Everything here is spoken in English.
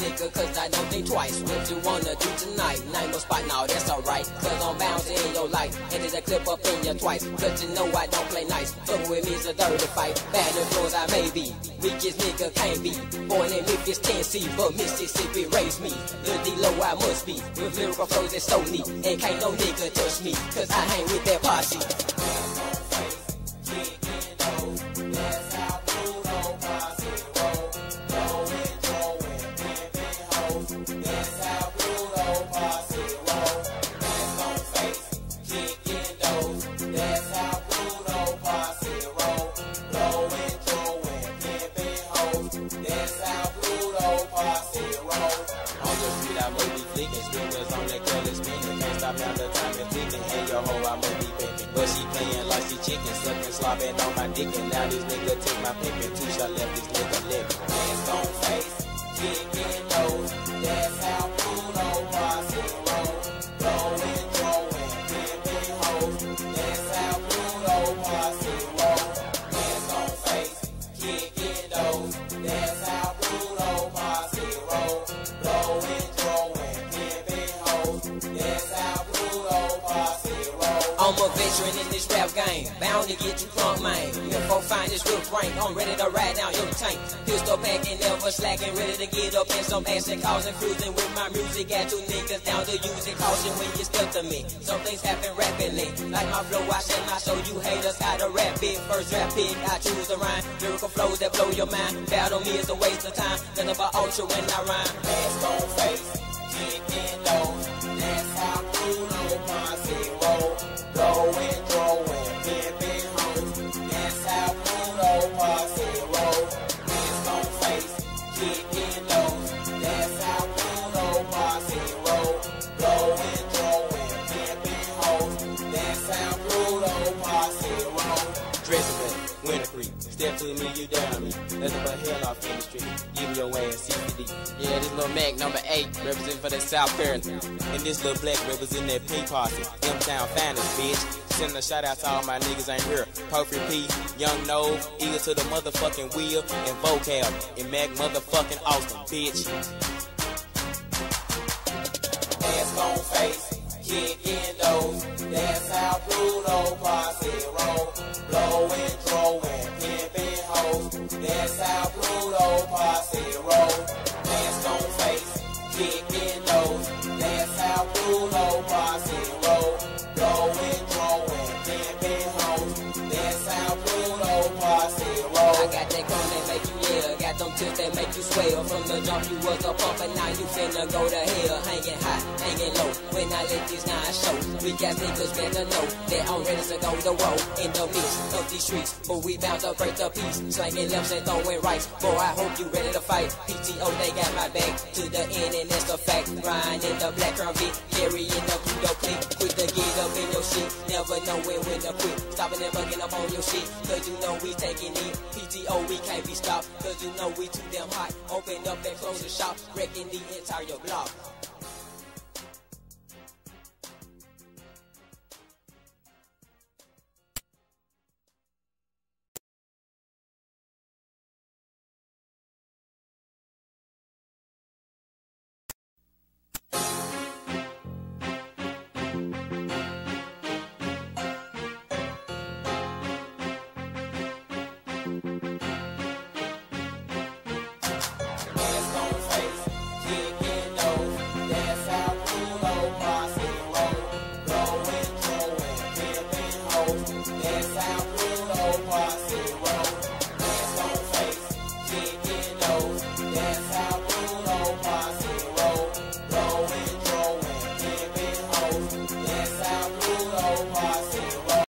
nigga, cause I don't think twice. What you wanna do tonight? Nine a spot, now that's alright. Cause I'm bouncing in your life. And there's a clip up in you twice. Cause you know I don't play nice. Fuck with me's a dirty fight. Bad influence I may be. Weakest nigga can't be. Born in Memphis, Tennessee, but Mississippi raised me. Little D-Lo I must be. With lyrical flows that's so neat. And can't no nigga touch me. Cause I hang with that posse. I must be flicking. Spinners on that color spinning. Can't stop now the time is ticking. Hey, yo, ho, I must be pimping. But she playing like she chicken. Sucking, slobbing on my dick. And now this nigga take my pimping. Two shot left this nigga veteran in this rap game, bound to get you drunk, man. Info find this real rank, I'm ready to ride down your tank. Pistol packing, never slacking, ready to get up in some ass action, causing cruising with my music. Got two niggas down to it, caution when you step to me. Some things happen rapidly, like my flow, I shall not show you haters how to rap it. First rap it, I choose a rhyme, lyrical flows that blow your mind. Battle me is a waste of time, nothing but ultra when I rhyme. Mask on face, Blowing, throwing, pimping hoes. Step to me, you down me. Nothing but hell off in the street. Give your ass CPD. Yeah, this little Mac number eight, representing for the South Carolina. And this little black represent that pink posse. Them town finest, bitch. Sending a shout out to all my niggas ain't here. Perfect P, Young No, eager to the motherfucking wheel, and vocab, and Mac motherfucking Austin, bitch. Throwing, pimping hoes. That's how Pluto posse roll. Tips that make you swell. From the jump you was a pump and now you finna go to hell. Hanging high, hanging low, when I let these nine show. We got niggas better know that I'm ready to go to war in the midst of these streets. But we bound to break the peace, slanging lefts and throwing rights. Boy, I hope you ready to fight. PTO, they got my back to the end and that's a fact. Ryan in the black crown carrying the Pluto click. Quick to get up in your shit, never know when to quit. Stopping and bugging up on your shit, cause you know we taking it. PTO, we can't be stopped, cause you know we too damn hot. Open up and close the shop, wrecking the entire block.